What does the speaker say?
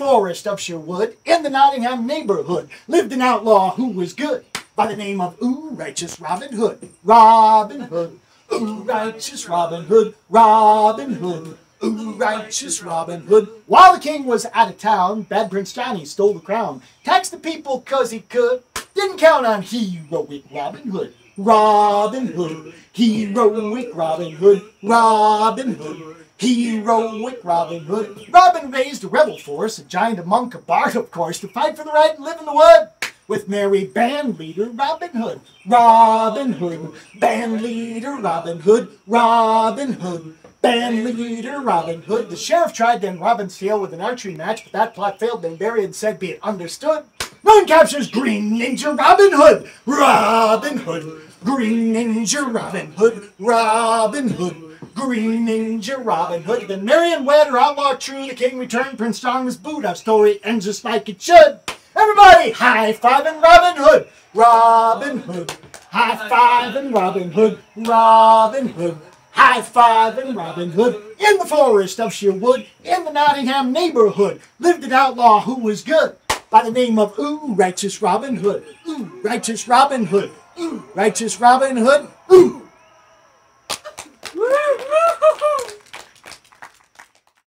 forest of Sherwood, in the Nottingham neighborhood, lived an outlaw who was good, by the name of Ooh, Righteous Robin Hood. Robin Hood, Ooh, Righteous Robin Hood, Robin Hood. Ooh, righteous Robin Hood. While the king was out of town, bad Prince Johnny stole the crown. Taxed the people 'cause he could. Didn't count on heroic Robin Hood. Robin Hood, heroic Robin Hood, Robin Hood. Heroic Robin Hood. Robin raised a rebel force, a giant, a monk, a bard, of course, to fight for the right and live in the wood. With merry band leader Robin Hood. Robin Hood. Band leader Robin Hood. Robin Hood. Band leader Robin Hood. The sheriff tried to end Robin's tale with an archery match, but that plot failed. Then Barry had said, be it understood. One captures Green Ninja Robin Hood. Robin Hood. Green Ninja Robin Hood. Robin Hood. Green Ninja Robin Hood. Then Marion wed her outlaw true. The king returned. Prince John was booed. Our story ends just like it should. Everybody, high five and Robin Hood. Robin Hood. High five and Robin Hood. Robin Hood. High five and Robin Hood. In the forest of Sherwood, in the Nottingham neighborhood, lived an outlaw who was good by the name of Ooh, Righteous Robin Hood. Ooh, Righteous Robin Hood. Ooh, Righteous Robin Hood. Ooh,